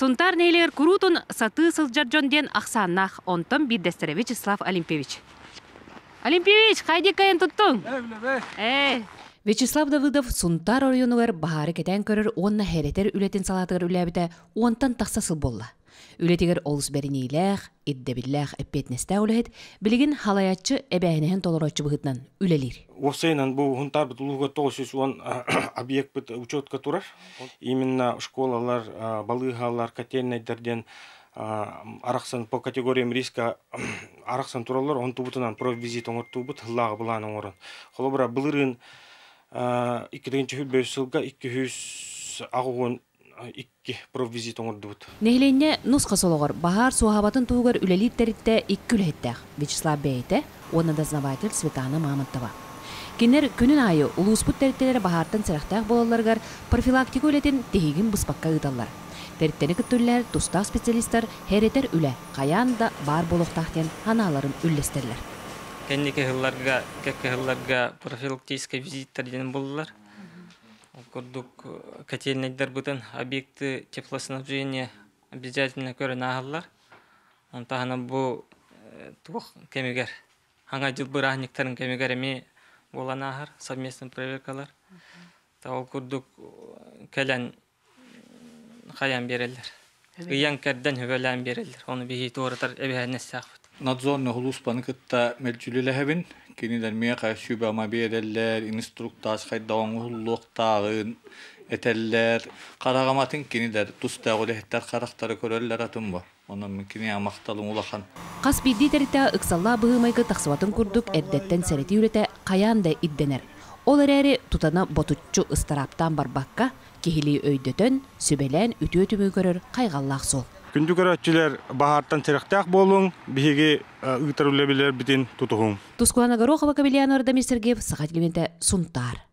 Сунтар нейлер курутун саты сылжаржон ден ақсаннақ онтон биддестері Вячеслав Олимпевич. Олимпевич, қайди кайын туттун? Э, Вячеслав Давыдов Сунтар орионугар бахары кетен көрір онна херетер үлетін салатығыр үләбіті онтан тақсасыл болла. Үлетигер олус беринилэх, иддебиллэх эппетнесте үлэхет, билигин халаячы эбэһинэхэн толорочу быхытнан үлелир. Осейнан бу хунтар бит улуга тоғыз он объект бит учетка турар. Именно школалар, а, балыгалар, котельнайдерден арақсан по категориям риска арақсан туралар он тубутунан провизит оңор тубут хыллага булан оңорон. Холобра былырын 2000 жылга 200 агуун икки провизит оңордубут. Нехленне нусқа сологор бахар суахабатын тугар үлелиттеритте икки үлэхеттэх Вячеслав Бейте, оны дознаватель Светлана Мамонтова. Кинер күнүн айы улуспут териттерер бахартан сырахтах болаларгар профилактика үлетин тегигин быспакка ыдаллар. Терттени күттүллер, туста специалисттар херетер үле, каян да бар болохтахтен ханаларын үллестерлер. Кеннеке хылларга, кекке хылларга профилактический визиттер денен болдылар. Курдук котельныйдар бутын объекты теплоснабжения обязательно көрін ағылар. Онтағына бұл туқ кемегер. Аңа жыл бір ағниктарын кемегер еме болан ағыр, совместный проверкалар. Тауыл курдук кәлән қаян берелер. Ыян кәрден хүгәлән берелер. Оны бейі туғырытар сақфыт. Надзорны хулуспаны кытта мелчүлелэһэбин кинилер мие кайсүүбэ ама биэдэллэр инструктаж хайдаван хуллуоктаагын этеллер карагаматын кинилер тустаагулэхтер карактары көрөллер атымбо онон кини амакталың улахан Қас бидди терите ыксалла быһымайгы тахсыбатын курдук эрдеттен сәрети үрете каяанда идденер. Ол эрәри тутана ботуччу ыстараптан барбакка кихили өйдөтөн сүбелен үтү өтүмү көрөр кайгаллаак сол. Күндү көрөтчүлер бахартан терехтак болуң, биһиги ыйтар үлебилер битин тутуһуң. Тускуана Горохова Кабелиан Ордамир Сергеев, Сахать Сунтар.